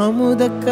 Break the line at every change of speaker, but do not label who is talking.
அமுதக்க